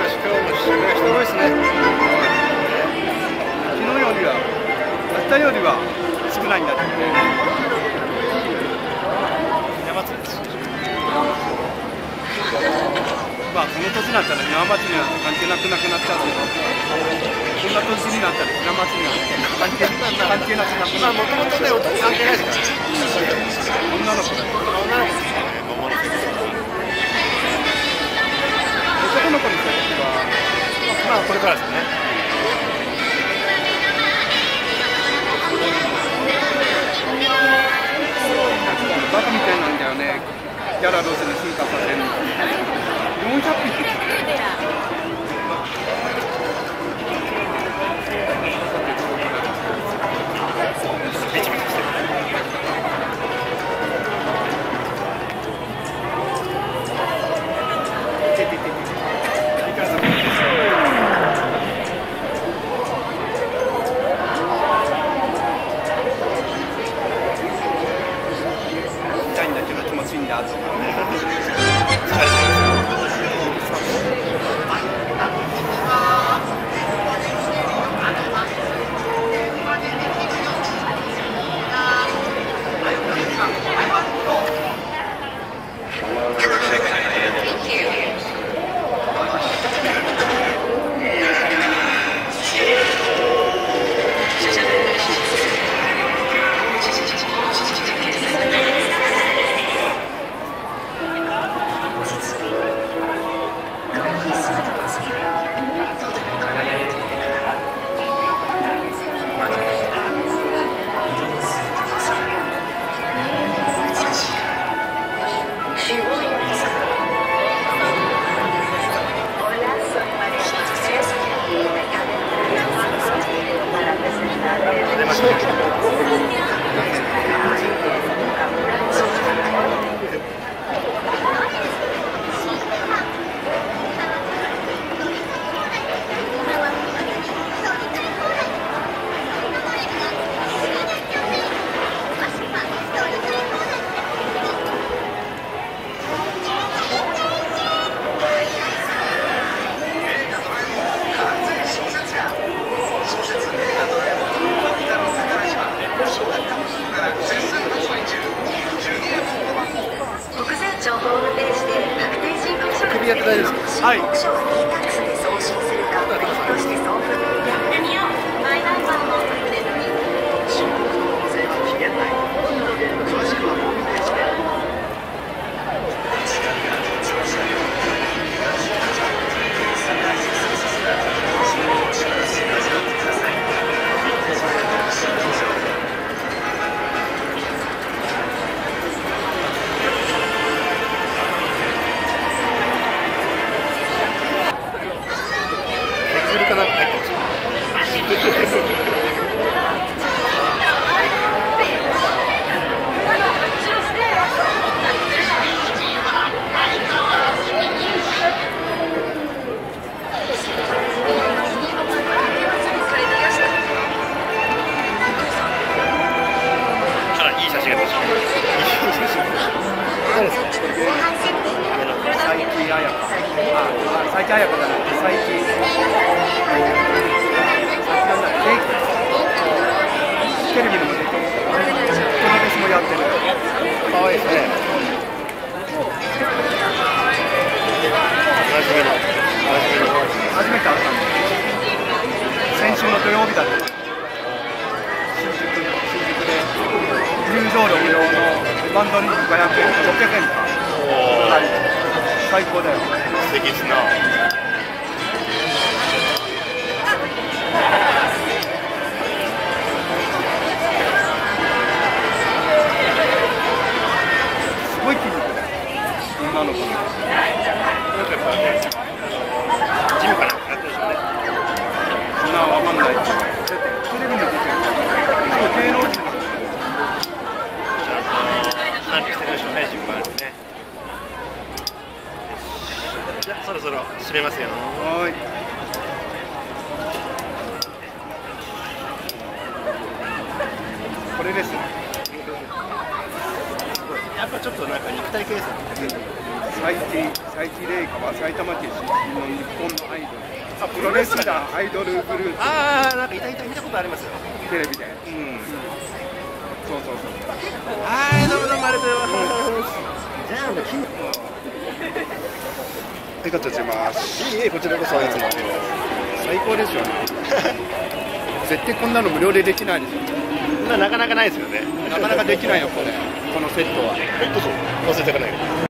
かし今日も人が人多いですね。昨日よりは明日よりは少ないんだって。山まあこの年になったら山祭りなんて関係なくなくなっちゃうけどこんな年になったらひな祭りなんて関係関係なくなくなるもともとね男関係ないです。から女の子だ女の子男の子にした時はまあこれからです。ねバカみたいなんだよねギャラロスけどっりいい写真が出ます佐伯彩香あ佐伯彩香じゃなくて佐伯テレビでも出てるこの年もやってる可愛いですね。おなじみのおなじみの初めて会ったんで。す先週の土曜日だった。入場料無料のバンドリンク500円600円かはい最高だよ素敵すなごい女の子でねんなかんないテレビの芸能人あそろそろ締めますよ。はーい。これですね。やっぱちょっとなんか肉体系ですよね斉木斉木玲香は埼玉県出身の日本のアイドルあプロレスラーアイドルグループ。ああなんかいたいた見たことありますよ。テレビで。うん。そうそうそう。はいどうもどうもありがとうございます。じゃあもう金はい、カットします。いいえこちらこそいつも最高ですよね。絶対こんなの無料でできないですよ。なかなかないですよねなかなかできないよ、これ。このセットは。えどうぞ忘れてかない